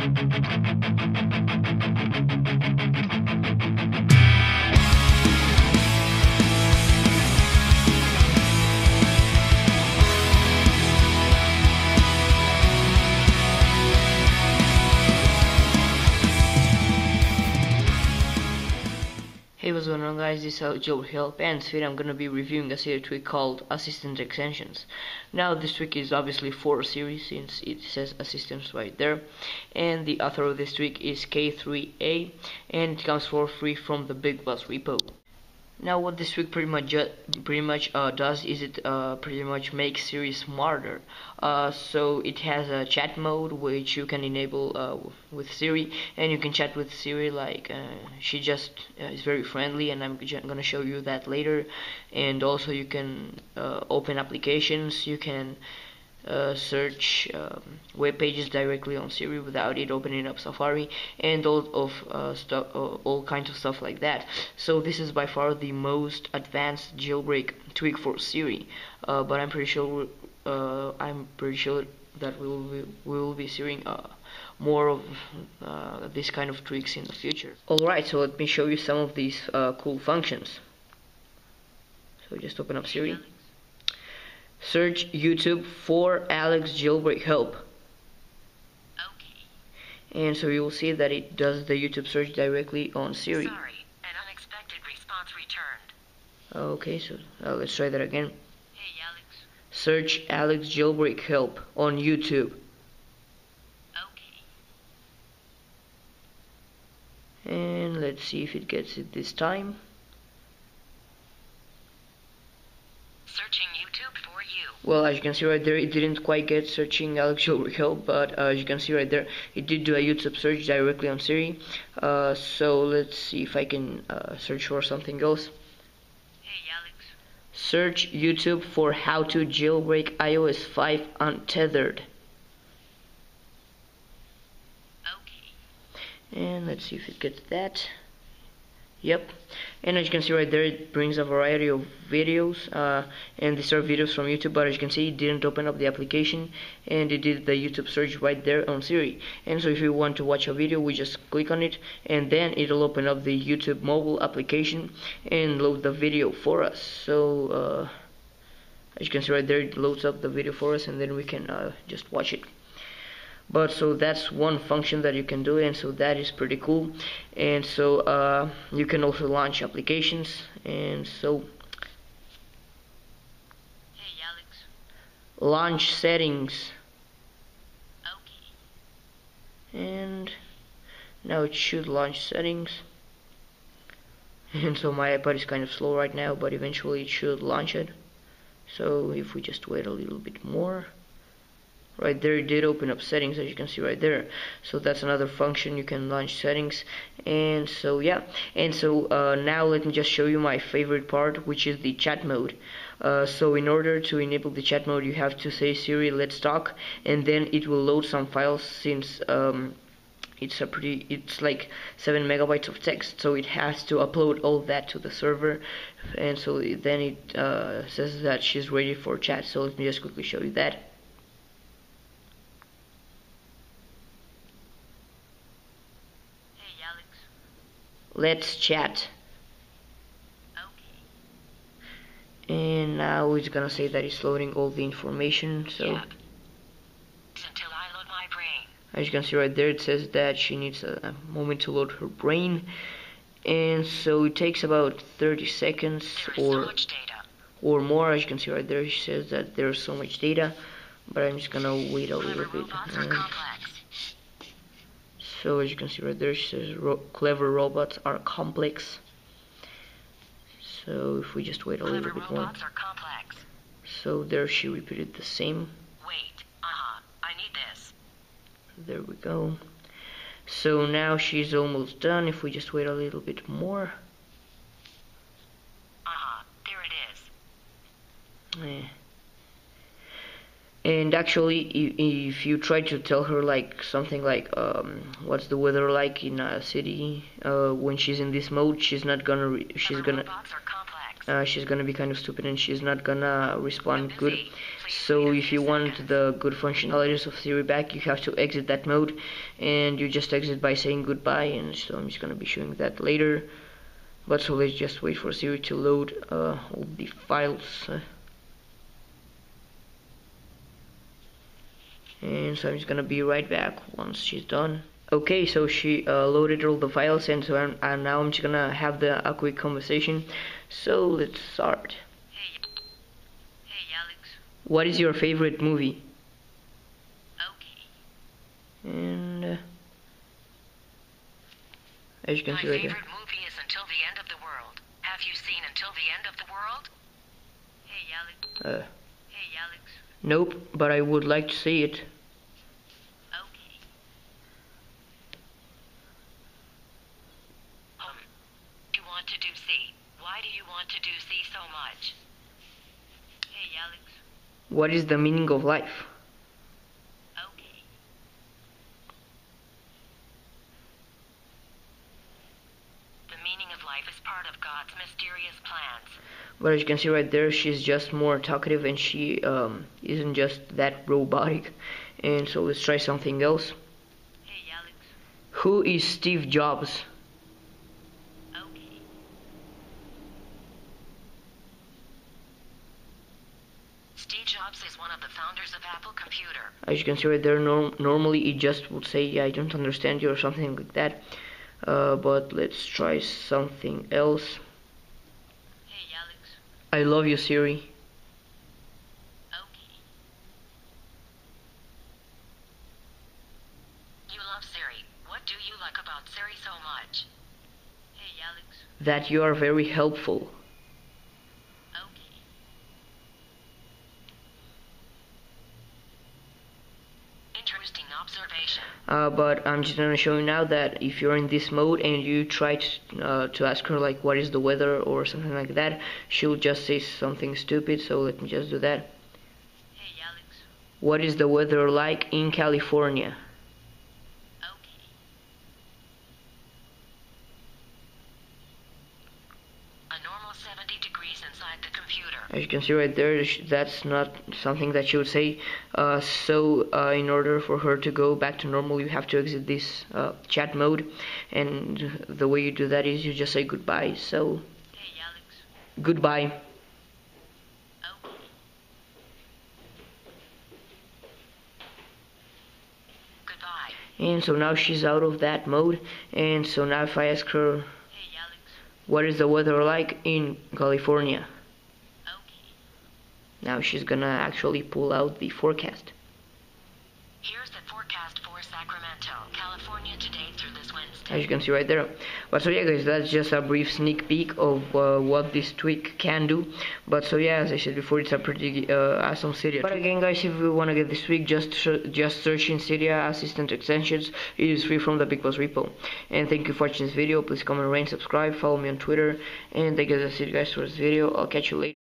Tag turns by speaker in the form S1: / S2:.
S1: Hey what's going on guys, this is Joe Hill and today I'm gonna be reviewing a series tweak called Assistant Extensions. Now this tweak is obviously for a series since it says assistants right there and the author of this tweak is K3A and it comes for free from the Big Boss repo. Now what this tweak pretty much pretty much uh, does is it uh, pretty much makes Siri smarter. Uh, so it has a chat mode which you can enable uh, with Siri, and you can chat with Siri like uh, she just uh, is very friendly, and I'm gonna show you that later. And also you can open applications. You can uh, search um, web pages directly on Siri without it opening up Safari and all of uh, uh, all kinds of stuff like that. So this is by far the most advanced jailbreak tweak for Siri, uh, but I'm pretty sure uh, I'm pretty sure that we will be, we will be seeing uh, more of this kind of tweaks in the future. Alright, so let me show you some of these cool functions. So just open up Siri. Search YouTube for Alex Jailbreak Help. Okay. And so you will see that it does the YouTube search directly on Siri.
S2: Sorry, an unexpected response returned.
S1: Okay, so uh, let's try that again.
S2: Hey, Alex.
S1: Search Alex Jailbreak Help on YouTube.
S2: Okay.
S1: And let's see if it gets it this time. Well, as you can see right there, it didn't quite get searching Alex Jailbreak but uh, as you can see right there, it did do a YouTube search directly on Siri. Uh, so let's see if I can uh, search for something else.
S2: Hey, Alex.
S1: Search YouTube for how to jailbreak iOS 5 untethered.
S2: Okay.
S1: And let's see if it gets that. Yep, and as you can see right there, it brings a variety of videos, uh, and these are videos from YouTube, but as you can see, it didn't open up the application, and it did the YouTube search right there on Siri. And so if you want to watch a video, we just click on it, and then it'll open up the YouTube mobile application and load the video for us. So, uh, as you can see right there, it loads up the video for us, and then we can uh, just watch it but so that's one function that you can do and so that is pretty cool. And so uh, you can also launch applications and so
S2: hey Alex.
S1: launch settings.
S2: Okay.
S1: And now it should launch settings. And so my iPad is kind of slow right now but eventually it should launch it. So if we just wait a little bit more right there it did open up settings as you can see right there. So that's another function you can launch settings. And so yeah. And so uh, now let me just show you my favorite part which is the chat mode. Uh, so in order to enable the chat mode you have to say Siri let's talk and then it will load some files since um, it's a pretty it's like 7 megabytes of text. So it has to upload all that to the server. And so then it uh, says that she's ready for chat. So let me just quickly show you that let's chat.
S2: Okay.
S1: and now it's gonna say that it's loading all the information so
S2: until I load my brain.
S1: as you can see right there it says that she needs a, a moment to load her brain. And so it takes about 30 seconds or
S2: so
S1: or more. As you can see right there she says that there's so much data but I'm just gonna wait a little bit so as you can see right there she says ro clever robots are complex. So if we just wait a
S2: clever
S1: little bit more. so there she repeated the same.
S2: Wait uh-huh I need this.
S1: There we go. So now she's almost done. If we just wait a little bit more.
S2: Uh-huh there it is.
S1: Eh and actually if you try to tell her like something like um, what's the weather like in a city uh, when she's in this mode she's not gonna she's gonna uh, she's gonna be kind of stupid and she's not gonna respond good. So if you want the good functionalities of Siri back, you have to exit that mode, and you just exit by saying goodbye. And so I'm just gonna be showing that later. But so let's just wait for Siri to load uh, all the files. And so I'm just gonna be right back once she's done. Okay, so she uh, loaded all the files, and so I'm, and now I'm just gonna have the a quick conversation. So let's start.
S2: Hey, hey, Alex.
S1: What is your favorite movie?
S2: Okay.
S1: And uh, as you can
S2: My
S1: see right
S2: favorite
S1: there.
S2: movie is Until the End of the World. Have you seen Until the End of the World? Hey, Alex.
S1: Uh. Nope, but I would like to see it.
S2: Okay. Um, you want to do C? Why do you want to do C so much? Hey, Alex.
S1: What is the meaning of life?
S2: Okay. The meaning of life is part of God's mysterious plans.
S1: But as you can see right there, she's just more talkative and she um, isn't just that robotic. And so let's try something else.
S2: Hey, Alex.
S1: Who is Steve Jobs?
S2: Okay. Steve Jobs is one of the founders of Apple Computer.
S1: As you can see right there, norm- normally it just would say, I don't understand you or something like that. Uh, but let's try something else.
S2: Hey, Alex.
S1: I love you, Siri.
S2: Okay. You love Siri. What do you like about Siri so much? Hey, Alex.
S1: That you are very helpful. Uh, but I'm just gonna show you now that if you're in this mode and you try to, uh, to ask her like what is the weather or something like that, she'll just say something stupid. So let me just do that.
S2: Hey, Alex.
S1: What is the weather like in California?
S2: Okay. A 70 degrees inside the computer.
S1: As you can see right there, that's not something that she would say. Uh, so uh, in order for her to go back to normal, you have to exit this uh, chat mode, and the way you do that is you just say goodbye. So
S2: Hey, Alex.
S1: goodbye. And so now she's out of that mode, and so now if I ask her. What is the weather like in California,
S2: Okay.
S1: now she's gonna actually pull out the forecast.
S2: Here's the forecast for Sacramento, California today through this Wednesday.
S1: as you can see right there. But so yeah guys, that's just a brief sneak peek of uh, what this tweak can do. But so yeah, as I said before, it's a pretty uh, awesome Cydia. But again guys, if you want to get this tweak, just just search in Cydia Assistant Extensions. It is free from the Big Boss repo. And thank you for watching this video. Please comment, rate, subscribe, follow me on Twitter. And you guys, see you guys for this video. I'll catch you later.